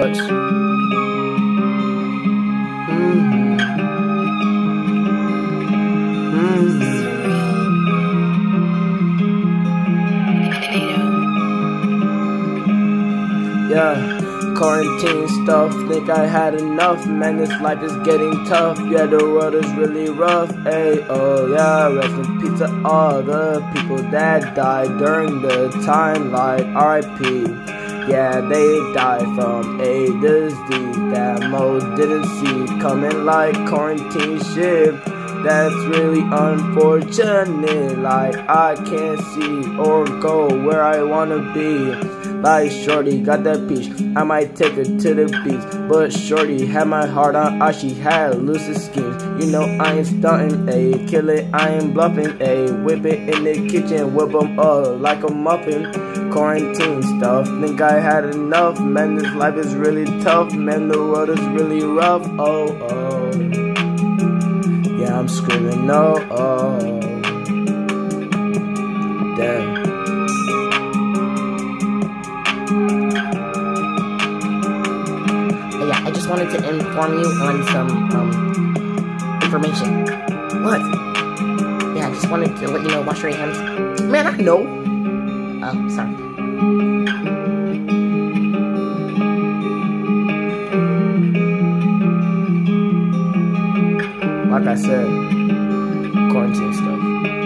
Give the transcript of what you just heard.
flex. Yeah quarantine stuff. Think I had enough, man. This life is getting tough. Yeah, the world is really rough. Hey, oh yeah, rest in peace to all the people that died during the time, like RIP. Yeah, they died from A to Z that Mo didn't see coming like quarantine shit. That's really unfortunate. Like I can't see or go where I wanna be. Like Shorty got that peach, I might take her to the beach. But Shorty had my heart on ice, she had lucid schemes. You know I ain't stunting, a kill it, I ain't bluffing, a whip it in the kitchen, whip 'em up like a muffin. Quarantine stuff, think I had enough. Man, this life is really tough. Man, the world is really rough. Oh, oh. Yeah, I'm screaming, no, oh. Damn. But yeah, I just wanted to inform you on some um, information. What? Yeah, I just wanted to let you know. Wash your hands. Man, I know. Oh, sorry. like I said, quarantine stuff.